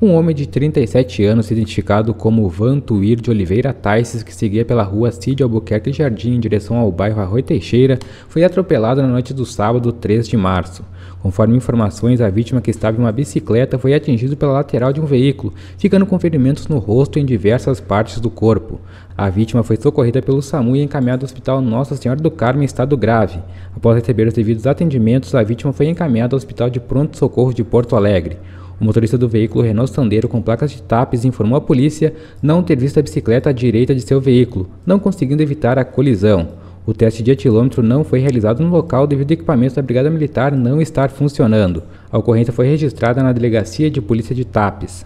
Um homem de 37 anos, identificado como Vantuir de Oliveira Taices, que seguia pela rua Cid Albuquerque Jardim em direção ao bairro Arroio Teixeira, foi atropelado na noite do sábado 3 de março. Conforme informações, a vítima que estava em uma bicicleta foi atingido pela lateral de um veículo, ficando com ferimentos no rosto e em diversas partes do corpo. A vítima foi socorrida pelo SAMU e encaminhada ao Hospital Nossa Senhora do Carmo em estado grave. Após receber os devidos atendimentos, a vítima foi encaminhada ao Hospital de Pronto Socorro de Porto Alegre. O motorista do veículo Renault Sandero com placas de TAPES informou à polícia não ter visto a bicicleta à direita de seu veículo, não conseguindo evitar a colisão. O teste de etilômetro não foi realizado no local devido ao equipamento da Brigada Militar não estar funcionando. A ocorrência foi registrada na Delegacia de Polícia de TAPES.